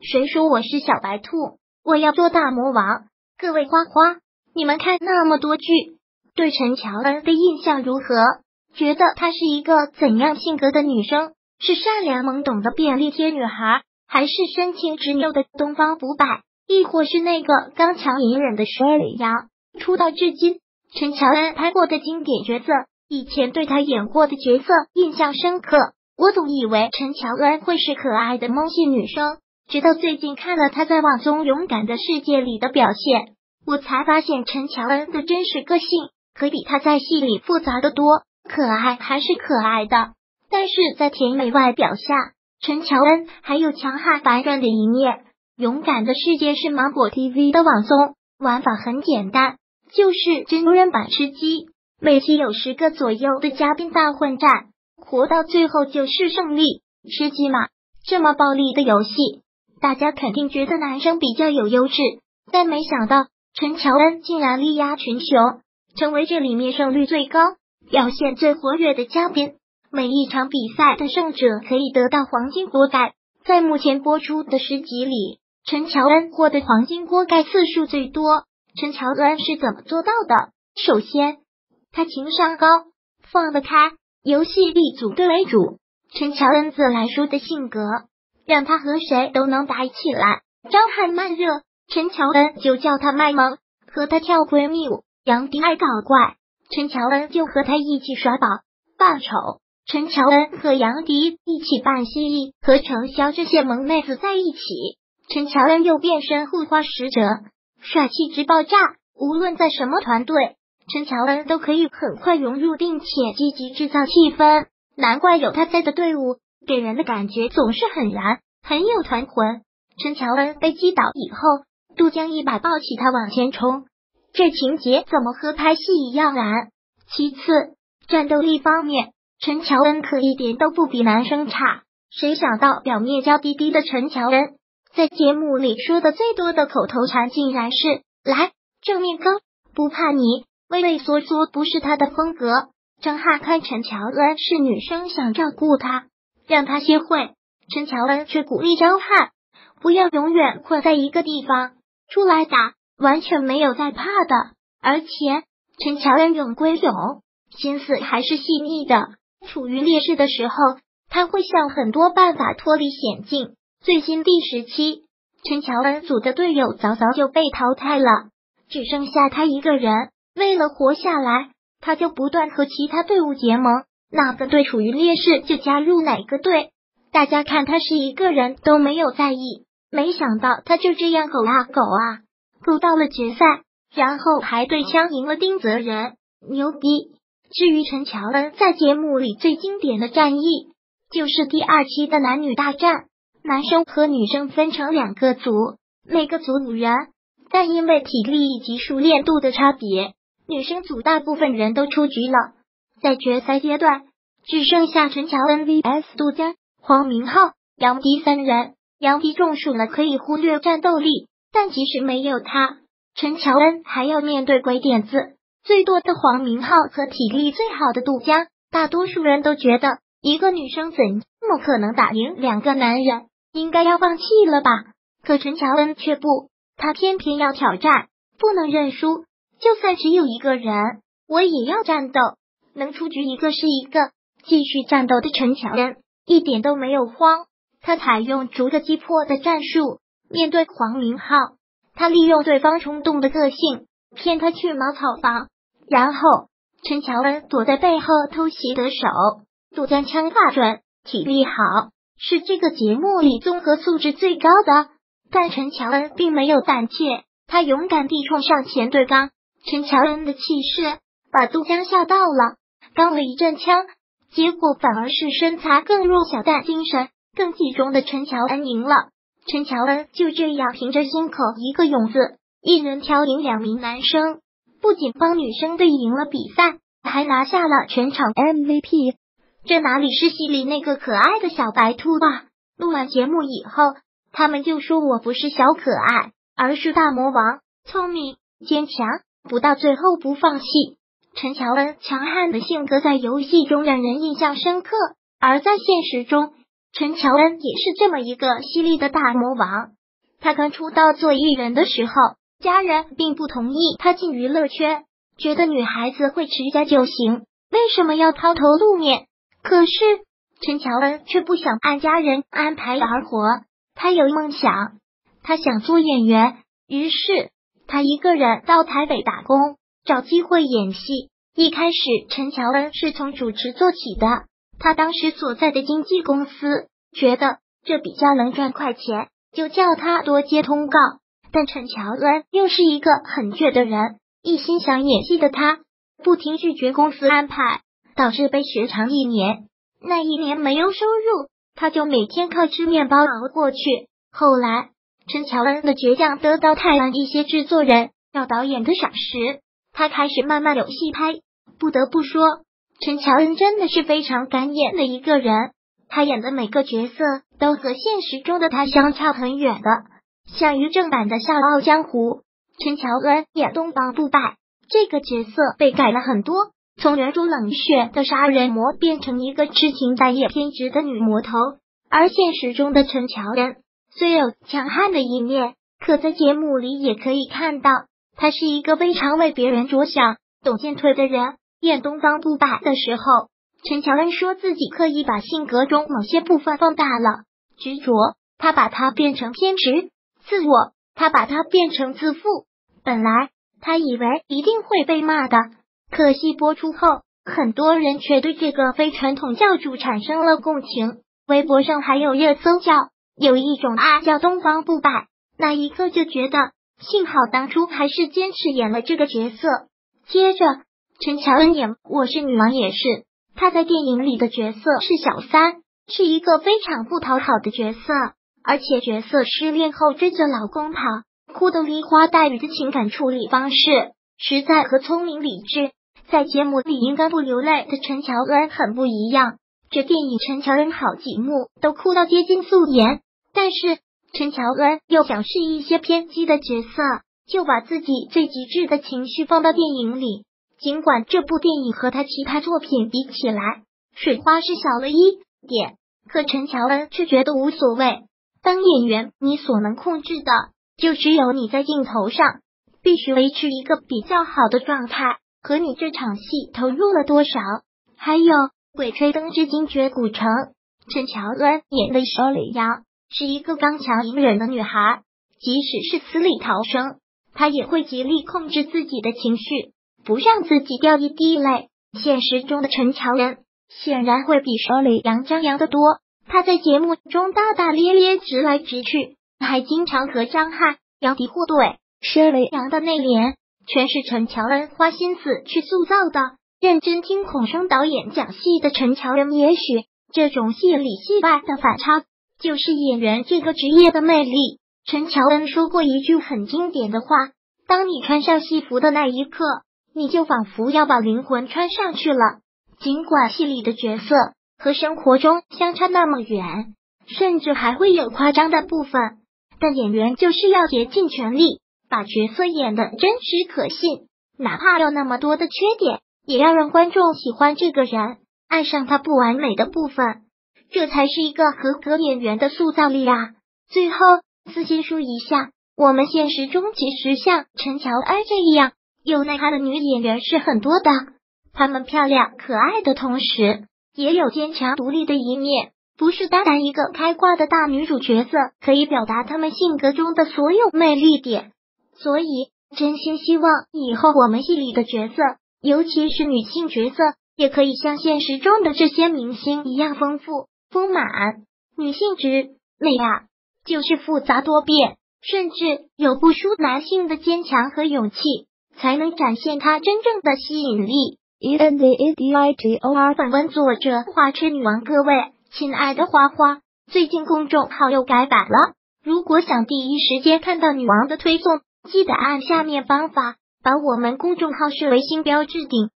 谁说我是小白兔？我要做大魔王！各位花花，你们看那么多剧，对陈乔恩的印象如何？觉得她是一个怎样性格的女生？是善良懵懂的便利贴女孩，还是深情执拗的东方不败？亦或是那个刚强隐忍的水杨？出道至今，陈乔恩拍过的经典角色，以前对她演过的角色印象深刻。我总以为陈乔恩会是可爱的萌系女生，直到最近看了他在《网综勇敢的世界》里的表现，我才发现陈乔恩的真实个性可比他在戏里复杂的多。可爱还是可爱的，但是在甜美外表下，陈乔恩还有强悍烦人的一面。勇敢的世界是芒果 TV 的网综，玩法很简单，就是真人版吃鸡，每期有十个左右的嘉宾大混战，活到最后就是胜利。吃鸡嘛，这么暴力的游戏，大家肯定觉得男生比较有优势，但没想到陈乔恩竟然力压群雄，成为这里面胜率最高、表现最活跃的嘉宾。每一场比赛的胜者可以得到黄金锅盖，在目前播出的十集里。陈乔恩获得黄金锅盖次数最多。陈乔恩是怎么做到的？首先，他情商高，放得开，游戏里组队为主。陈乔恩自来说的性格，让他和谁都能打起来。张翰慢热，陈乔恩就叫他卖萌；和他跳闺蜜舞，杨迪爱搞怪，陈乔恩就和他一起耍宝扮丑。陈乔恩和杨迪一起扮蜥蜴，和程潇这些萌妹子在一起。陈乔恩又变身护花使者，帅气值爆炸。无论在什么团队，陈乔恩都可以很快融入，并且积极制造气氛。难怪有他在的队伍，给人的感觉总是很燃，很有团魂。陈乔恩被击倒以后，杜江一把抱起他往前冲，这情节怎么和拍戏一样燃？其次，战斗力方面，陈乔恩可一点都不比男生差。谁想到表面娇滴滴的陈乔恩？在节目里说的最多的口头禅，竟然是“来正面刚，不怕你”。畏畏缩缩不是他的风格。张翰看陈乔恩是女生，想照顾她，让他歇会。陈乔恩却鼓励张翰不要永远困在一个地方，出来打，完全没有在怕的。而且陈乔恩勇归勇，心思还是细腻的。处于劣势的时候，他会想很多办法脱离险境。最新第十期，陈乔恩组的队友早早就被淘汰了，只剩下他一个人。为了活下来，他就不断和其他队伍结盟，哪个队处于劣势就加入哪个队。大家看他是一个人都没有在意，没想到他就这样狗啊狗啊，狗到了决赛，然后还对枪赢了丁泽仁，牛逼！至于陈乔恩在节目里最经典的战役，就是第二期的男女大战。男生和女生分成两个组，每个组五人，但因为体力以及熟练度的差别，女生组大部分人都出局了。在决赛阶段，只剩下陈乔恩 vs 杜江、黄明昊、杨迪三人。杨迪中暑了，可以忽略战斗力，但即使没有他，陈乔恩还要面对鬼点子最多的黄明昊和体力最好的杜江。大多数人都觉得，一个女生怎么可能打赢两个男人？应该要放弃了吧？可陈乔恩却不，他偏偏要挑战，不能认输。就算只有一个人，我也要战斗。能出局一个是一个，继续战斗的陈乔恩一点都没有慌。他采用逐个击破的战术，面对黄明昊，他利用对方冲动的个性，骗他去茅草房，然后陈乔恩躲在背后偷袭得手。杜江枪法准，体力好。是这个节目里综合素质最高的，但陈乔恩并没有胆怯，他勇敢地冲上前对刚。陈乔恩的气势把杜江吓到了，刚了一阵枪，结果反而是身材更弱小但精神更集中的陈乔恩赢了。陈乔恩就这样凭着心口一个勇字，一人挑赢两名男生，不仅帮女生队赢了比赛，还拿下了全场 MVP。这哪里是戏里那个可爱的小白兔啊？录完节目以后，他们就说我不是小可爱，而是大魔王，聪明坚强，不到最后不放弃。陈乔恩强悍的性格在游戏中让人印象深刻，而在现实中，陈乔恩也是这么一个犀利的大魔王。他刚出道做艺人的时候，家人并不同意他进娱乐圈，觉得女孩子会持家就行，为什么要抛头露面？可是陈乔恩却不想按家人安排而活，他有梦想，他想做演员，于是他一个人到台北打工，找机会演戏。一开始，陈乔恩是从主持做起的。他当时所在的经纪公司觉得这比较能赚快钱，就叫他多接通告。但陈乔恩又是一个很倔的人，一心想演戏的他，不停拒绝公司安排，导致被雪藏一年。那一年没有收入，他就每天靠吃面包熬过去。后来，陈乔恩的倔强得到台湾一些制作人、要导演的赏识，他开始慢慢有戏拍。不得不说，陈乔恩真的是非常敢演的一个人。他演的每个角色都和现实中的他相差很远的。像于正版的《笑傲江湖》，陈乔恩演东方不败这个角色被改了很多，从原著冷血的杀人魔变成一个痴情但也偏执的女魔头。而现实中的陈乔恩虽有强悍的一面，可在节目里也可以看到，他是一个非常为别人着想、懂进退的人。演东方不败的时候，陈乔恩说自己刻意把性格中某些部分放大了。执着，他把它变成偏执；自我，他把它变成自负。本来他以为一定会被骂的，可惜播出后，很多人却对这个非传统教主产生了共情。微博上还有热搜叫“有一种爱叫东方不败”，那一刻就觉得幸好当初还是坚持演了这个角色。接着。陈乔恩演《我是女王》也是，她在电影里的角色是小三，是一个非常不讨好的角色，而且角色失恋后追着老公跑，哭得梨花带雨的情感处理方式，实在和聪明理智在节目里应该不流泪的陈乔恩很不一样。这电影陈乔恩好几幕都哭到接近素颜，但是陈乔恩又想试一些偏激的角色，就把自己最极致的情绪放到电影里。尽管这部电影和他其他作品比起来，水花是小了一点，可陈乔恩却觉得无所谓。当演员，你所能控制的就只有你在镜头上必须维持一个比较好的状态，和你这场戏投入了多少。还有《鬼吹灯之精绝古城》，陈乔恩演的佘丽阳是一个刚强隐忍的女孩，即使是死里逃生，她也会极力控制自己的情绪。不让自己掉一滴泪。现实中的陈乔恩显然会比手里杨张扬的多。他在节目中大大咧咧、直来直去，还经常和张翰、杨迪互怼。佘雷杨的内敛，全是陈乔恩花心思去塑造的。认真听孔生导演讲戏的陈乔恩，也许这种戏里戏外的反差，就是演员这个职业的魅力。陈乔恩说过一句很经典的话：“当你穿上戏服的那一刻。”你就仿佛要把灵魂穿上去了，尽管戏里的角色和生活中相差那么远，甚至还会有夸张的部分，但演员就是要竭尽全力把角色演的真实可信，哪怕有那么多的缺点，也要让观众喜欢这个人，爱上他不完美的部分，这才是一个合格演员的塑造力啊！最后，私心说一下，我们现实中其实像陈乔恩这样。有内涵的女演员是很多的，她们漂亮可爱的同时，也有坚强独立的一面。不是单单一个开挂的大女主角色可以表达她们性格中的所有魅力点。所以，真心希望以后我们戏里的角色，尤其是女性角色，也可以像现实中的这些明星一样丰富丰满。女性之美啊，就是复杂多变，甚至有不输男性的坚强和勇气。才能展现它真正的吸引力。E N Z E D I T O R。本文作者花痴女王，各位亲爱的花花，最近公众号又改版了。如果想第一时间看到女王的推送，记得按下面方法把我们公众号设为新标置顶。